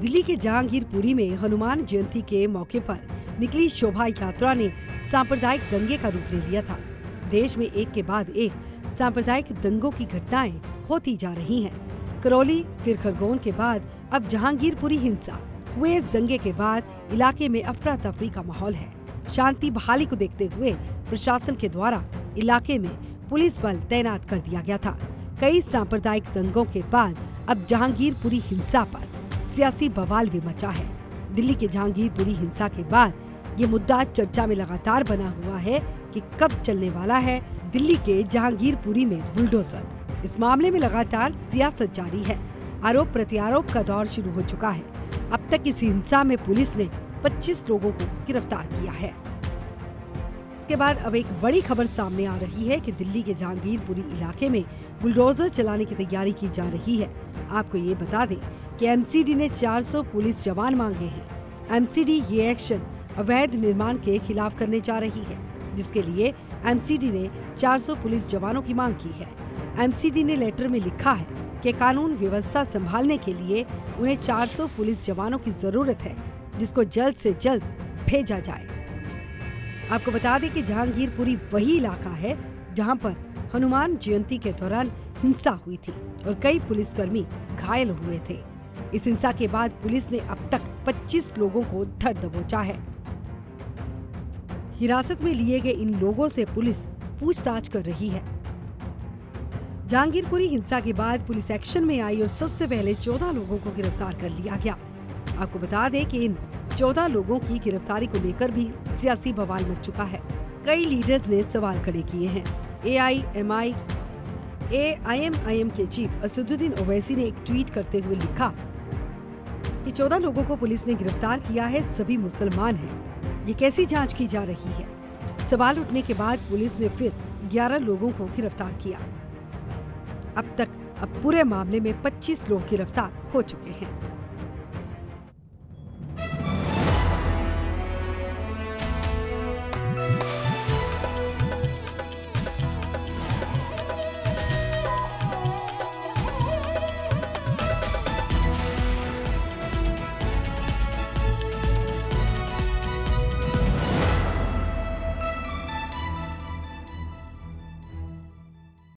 दिल्ली के जहांगीरपुरी में हनुमान जयंती के मौके पर निकली शोभा यात्रा ने सांप्रदायिक दंगे का रूप ले लिया था। देश में एक के बाद एक सांप्रदायिक दंगों की घटनाएँ होती जा रही हैं। करौली, फिर खरगोन के बाद अब जहांगीरपुरी हिंसा। हुए इस दंगे के बाद इलाके में अफरा तफरी का माहौल है। शांति बहाली को देखते हुए प्रशासन के द्वारा इलाके में पुलिस बल तैनात कर दिया गया था। कई सांप्रदायिक दंगों के बाद अब जहांगीरपुरी हिंसा पर सियासी बवाल भी मचा है। दिल्ली के जहांगीरपुरी हिंसा के बाद ये मुद्दा चर्चा में लगातार बना हुआ है कि कब चलने वाला है दिल्ली के जहांगीरपुरी में बुलडोजर। इस मामले में लगातार सियासत जारी है। आरोप प्रत्यारोप का दौर शुरू हो चुका है। अब तक इस हिंसा में पुलिस ने 25 लोगों को गिरफ़्तार किया है। के बाद अब एक बड़ी खबर सामने आ रही है कि दिल्ली के जहांगीरपुरी इलाके में बुलडोजर चलाने की तैयारी की जा रही है। आपको ये बता दें कि एमसीडी ने 400 पुलिस जवान मांगे हैं। एमसीडी ये एक्शन अवैध निर्माण के खिलाफ करने जा रही है, जिसके लिए एमसीडी ने 400 पुलिस जवानों की मांग की है। एमसीडी ने लेटर में लिखा है कि कानून व्यवस्था संभालने के लिए उन्हें 400 पुलिस जवानों की ज़रूरत है, जिसको जल्द से जल्द भेजा जाए। आपको बता दें कि जहांगीरपुरी वही इलाका है जहाँ पर हनुमान जयंती के दौरान हिंसा हुई थी और कई पुलिसकर्मी घायल हुए थे। इस हिंसा के बाद पुलिस ने अब तक 25 लोगों को धर दबोचा है। हिरासत में लिए गए इन लोगों से पुलिस पूछताछ कर रही है। जहांगीरपुरी हिंसा के बाद पुलिस एक्शन में आई और सबसे पहले 14 लोगों को गिरफ़्तार कर लिया गया। आपको बता दें कि इन 14 लोगों की गिरफ्तारी को लेकर भी सियासी बवाल मच चुका है। कई लीडर्स ने सवाल खड़े किए हैं। A I M I A I M I M के चीफ असदुद्दीन ओवैसी ने एक ट्वीट करते हुए लिखा कि 14 लोगों को पुलिस ने गिरफ़्तार किया है, सभी मुसलमान हैं। ये कैसी जाँच की जा रही है? सवाल उठने के बाद पुलिस ने फिर 11 लोगों को गिरफ़्तार किया। अब तक अब पूरे मामले में 25 लोग गिरफ़्तार हो चुके हैं।